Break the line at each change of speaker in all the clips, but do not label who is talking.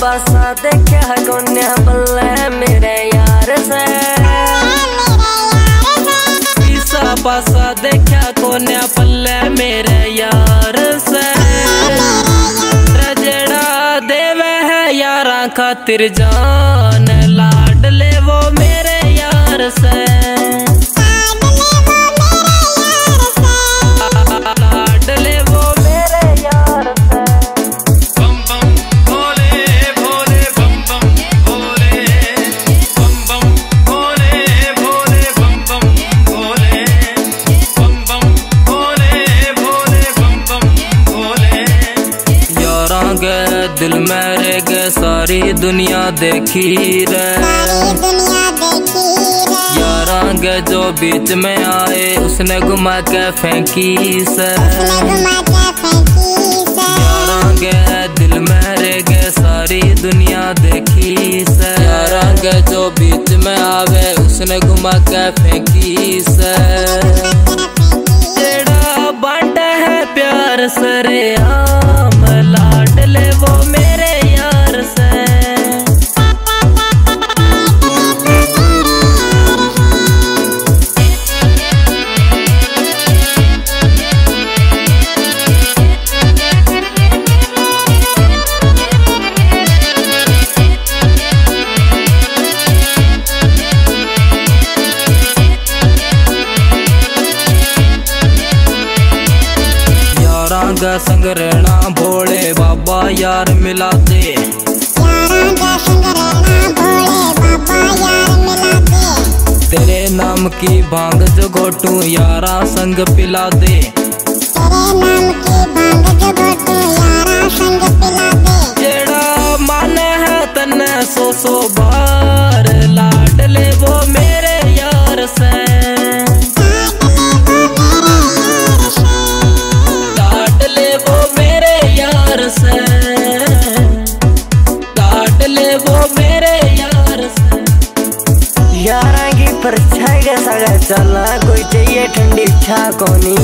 देखा कोन्या बल्ले मेरे यार से। ईसा पासा देखा कोन्या बल्ले मेरे यार से। रजड़ा देवे है यारा खातिर जान। दिल में रह गए सारी दुनिया देखी रे यारां के जो बीच में आए उसने घुमा के फेंकी से। यारां के दिल में रह गए सारी दुनिया देखी से। यारां के जो बीच में आवे उसने घुमा के फेंकी से। बांटा है प्यार सरे गा संग रहना भोले बाबा यार मिला दे तेरे नाम की भाँग जो घोटू यारा संग पिला दे। जेड़ा वो मेरे यार से की परछाई के सगा चला, कोई चाहिए ठंडी छा कोनी।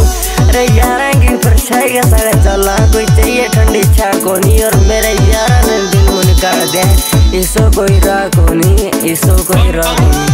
अरे यारा की परछाई के सगा चला, कोई चाहिए ठंडी छा कोनी। और मेरे यार ने दिल मुन कर दे, इसो कोई रा कोनी, इसो कोई रा कोनी।